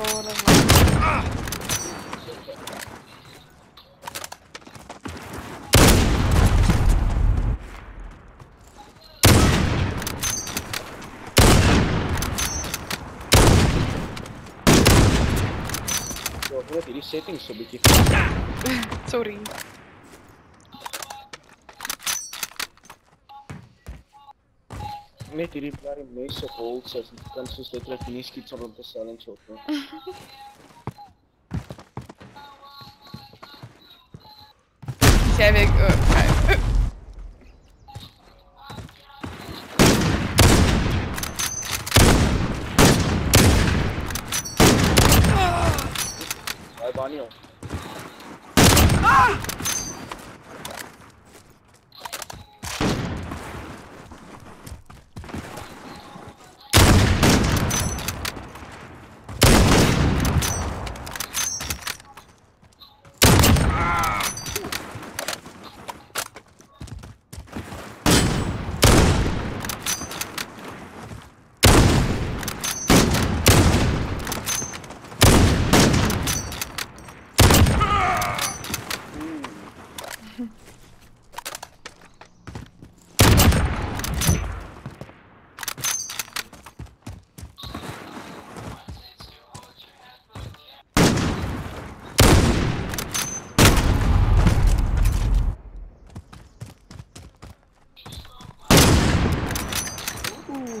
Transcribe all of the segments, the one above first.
horas lá. Io ho pure di risetting subito. Sorrindo. не driblar neyse boğulsa zıptan sus etraf niski çabuk salın çok. Jeg vil ikke... salen nej. Øh. Jeg Nej, bare lige over. Ah!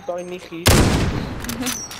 deine Kiste.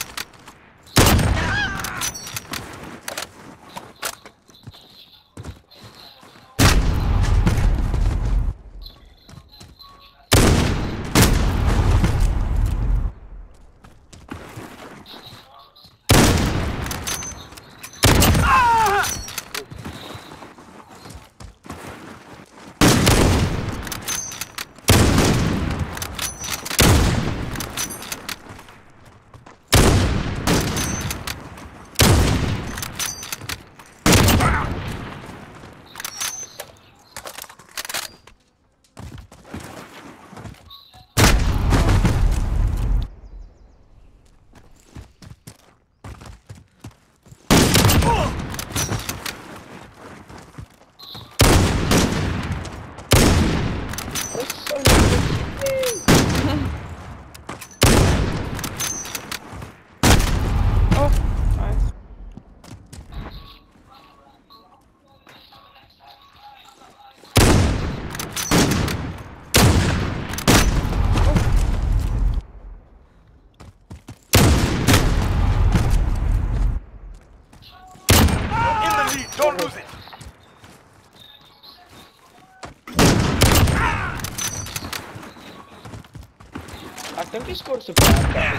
So baie.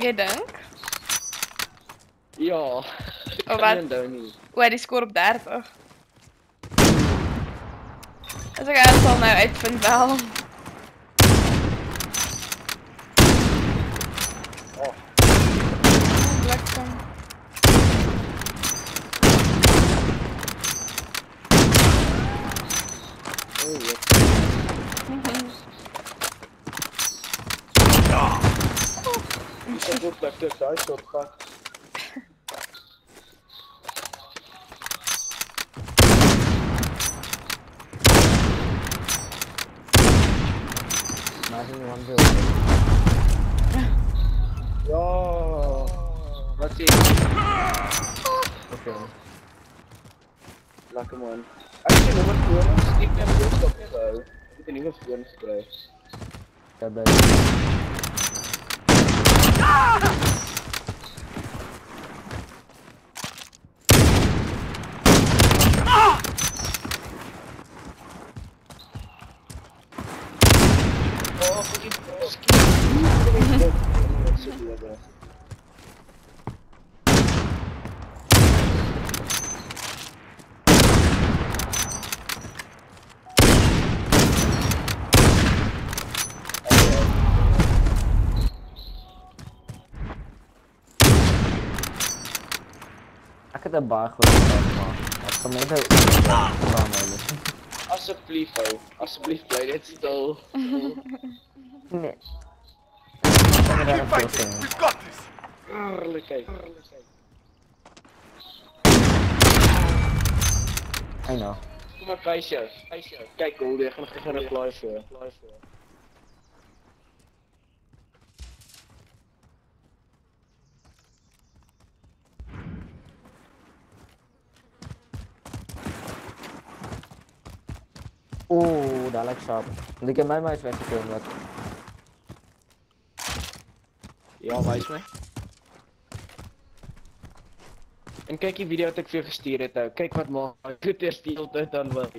Jy dink? Ja. Oh, wat? O, die skoor op 30. As ek dit sal nou uitvind wel. It looks like one. Yo. Actually, no one's doing it. Stick them, don't stop me, bro. You can even see Nossa, que tosco. Gemaak. Ek gaan net 'n baan hê. Asseblief hou. Asseblief bly net stil. Nee. Keep fighting. We've got this. Eerlikheid. I know. Kom maar. Kyk hoe jy gaan gaan 'n fly Oeh, dat lijkt sharp. Want ik heb mijn muis weggefilmd. Ja, wys my. En kyk die video wat ek vir jou gestuur het. ou. Kyk wat maak. Dit is die tyd dan. Ja, ik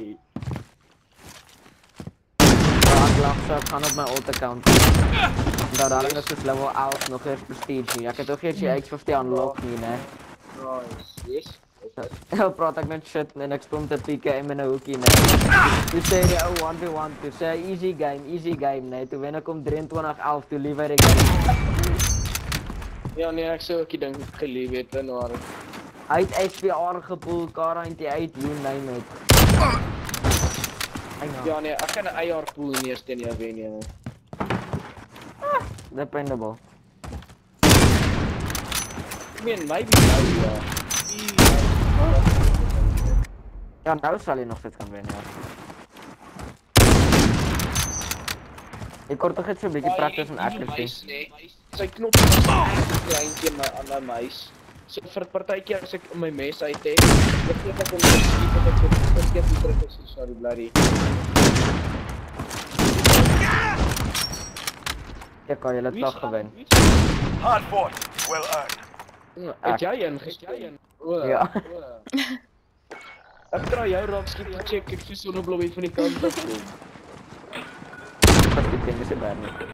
ik ga op mijn ult account. Dat daarom is het level 11 nog eens prestige nie. Ek het ook geen X50 unlock nie, né. Praat met shit en ek spom te pieke in my hoekie, né. Toe sê die ou 1v1, toe sê hy, easy game, easy game, né. Toe wen ek om 23-11, toe liewer ek game. Ja nee, ek sou ook die ding gelief het en maar Hy het SPR gepoel, Kara en die uit, you name it. Nou, ja nee, ek kan 'n AR pool nie eers teen jou wen nie. dependable. Ek meen maybe nou ja. Ja, nou sal jy nog steeds kan wen, ja. Ek kort toch net so 'n bietjie practice en accuracy. nee. Sy knop is kleintjie my aan my muis. So vir partykeer as ek my mes uit het, ek weet ek om te skiet dat ek dit verkeerd gedruk het, so sorry bloody. Ek kan julle toch gewen. Hard fought. Well earned. Het jy een gesien? een? O. Ja. Atra jou Robski gecheck, ek soos so 'n blou van die kant af. Wat dit ding is baie nie.